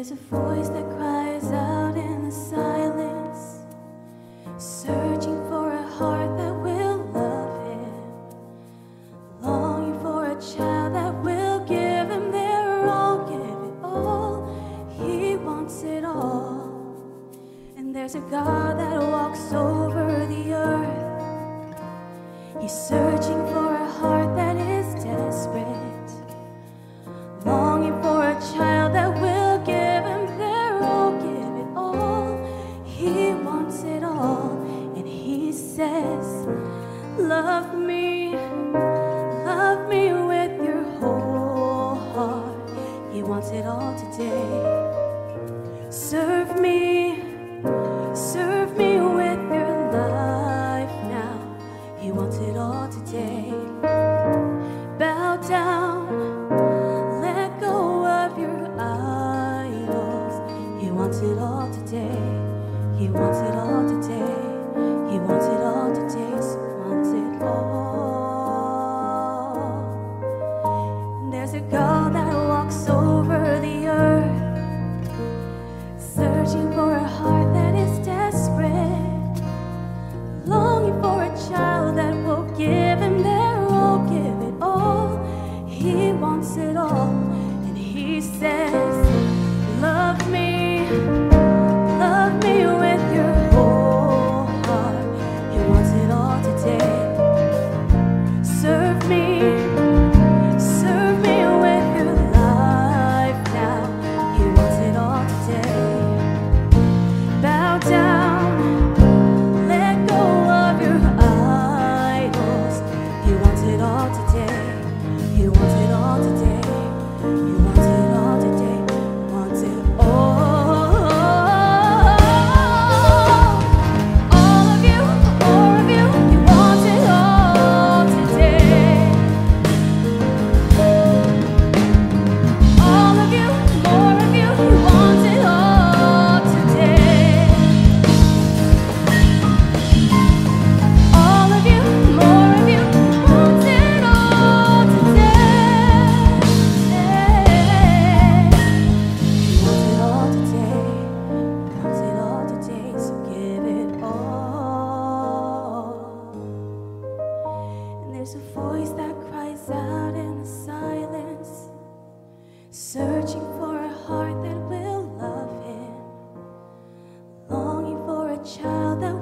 there's a voice that cries out in the silence, searching for a heart that will love him, longing for a child that will give him their all, give it all. He wants it all. And there's a God that walks over Love me, love me with your whole heart. He wants it all today. Serve me, serve me with your life now. He wants it all today. Bow down. God there's a voice that cries out in the silence, searching for a heart that will love him, longing for a child that